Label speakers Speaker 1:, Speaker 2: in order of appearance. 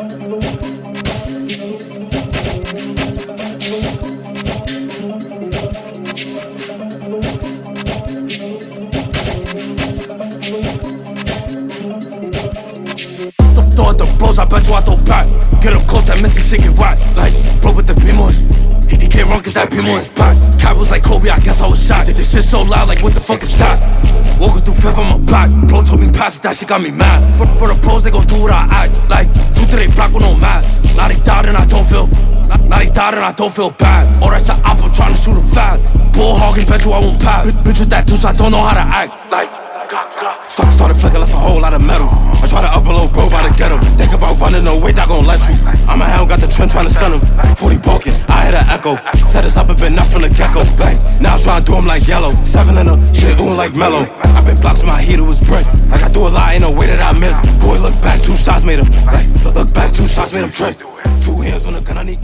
Speaker 1: Throw at the bros, I bet you I throw back. Get him close, that missing shit get whack. Like, bro with the Primos. He, he can't run cause that Primo is back. Cat was like Kobe, I guess I was shot. This shit so loud, like what the fuck is that? Walking through fifth on my back. Bro told me pass it, that shit got me mad. For, the pros, they gon' do what I act. Like, they block with no. Now they died and I don't feel. Now they died and I don't feel bad. All that's an I'm trying to shoot a fast. Bull hogging, bet you I won't pass. Bitch, bitch with that douche, I don't know how to act. Like,
Speaker 2: Start, started flicking, left a whole lot of metal. I try to up a little bro by the ghetto. Think about running, no way, not gon' let you. I'm a hound, got the trend trying to send him. 40 poking, I hit an echo. Set us up a bit, not from the gecko. Like, now I'm trying to do him like yellow. Seven in a shit, ooh, like mellow. i been blocked my heater was brick. Like, I do made him trip. Two hands on the gun, I need.